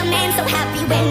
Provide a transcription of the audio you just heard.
a man so happy when